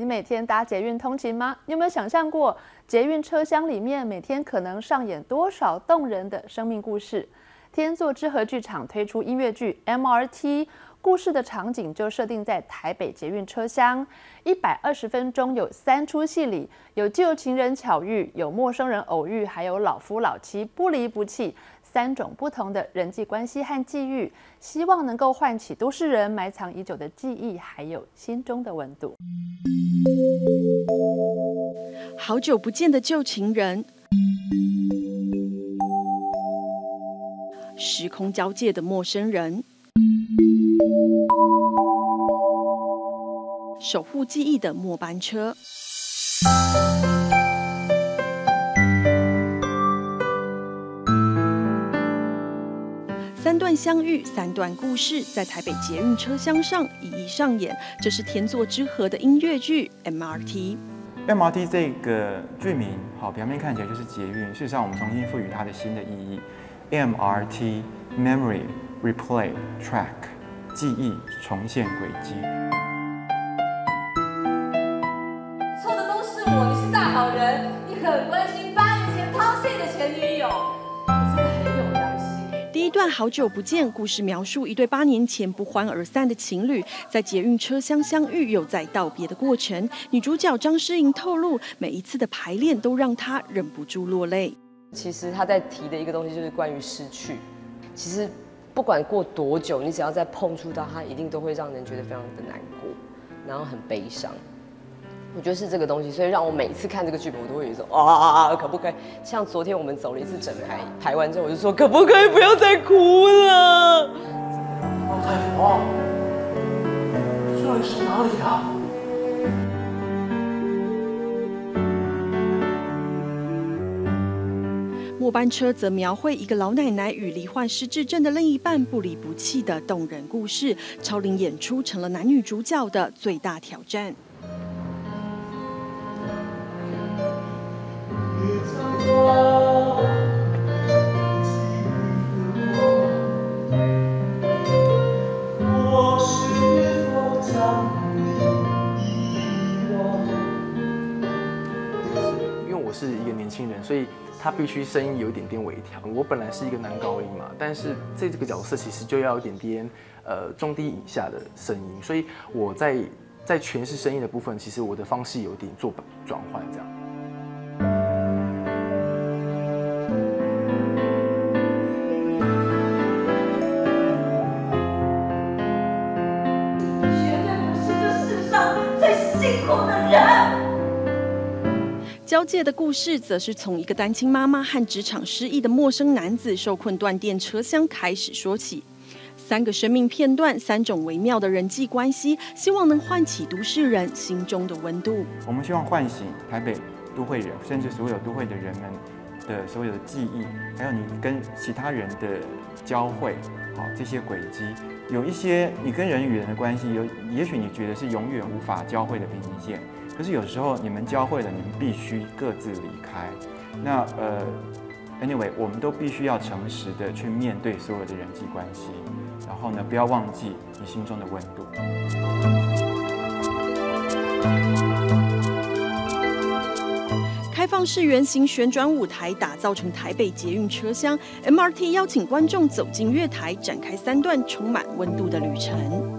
你每天搭捷运通勤吗？你有没有想象过，捷运车厢里面每天可能上演多少动人的生命故事？天作之合剧场推出音乐剧 MRT，故事的场景就设定在台北捷运车厢，一百二十分钟有三出戏里，有旧情人巧遇，有陌生人偶遇，还有老夫老妻不离不弃。三种不同的人际关系和际遇，希望能够唤起都市人埋藏已久的记忆，还有心中的温度。好久不见的旧情人，时空交界的陌生人，守护记忆的末班车。相遇，三段故事，在台北捷运车厢上一一上演。这是天作之合的音乐剧 MRT。MRT 这个剧名，好，表面看起来就是捷运，事实上我们重新赋予它的新的意义。MRT Memory Replay Track，记忆重现轨迹。错的都是我，你是大好人，你很关心八年前抛弃的前女友。一段好久不见故事描述一对八年前不欢而散的情侣在捷运车厢相遇，又在道别的过程。女主角张诗颖透露，每一次的排练都让她忍不住落泪。其实她在提的一个东西就是关于失去。其实不管过多久，你只要再碰触到它，一定都会让人觉得非常的难过，然后很悲伤。我觉得是这个东西，所以让我每次看这个剧本，我都会有一种啊，可不可以？像昨天我们走了一次整排，排完之后我就说，可不可以不要再哭了？太婆，这里是哪里啊？末班车则描绘一个老奶奶与罹患失智症的另一半不离不弃的动人故事。超龄演出成了男女主角的最大挑战。因为我是一个年轻人所以他必须声音有一点点微调。我本来是一个男高音嘛，但是这这个角色其实就要有点点呃中低以下的声音，所以我在在诠释声音的部分，其实我的方式有点做转换这样。交界的故事，则是从一个单亲妈妈和职场失意的陌生男子受困断电车厢开始说起。三个生命片段，三种微妙的人际关系，希望能唤起都市人心中的温度。我们希望唤醒台北都会人，甚至所有都会的人们的所有的记忆，还有你跟其他人的交汇，好这些轨迹，有一些你跟人与人的关系，有也许你觉得是永远无法交汇的平行线。可是有时候你们教会了，你们必须各自离开。那呃，anyway，我们都必须要诚实的去面对所有的人际关系。然后呢，不要忘记你心中的温度。开放式圆形旋转舞台打造成台北捷运车厢，MRT 邀请观众走进月台，展开三段充满温度的旅程。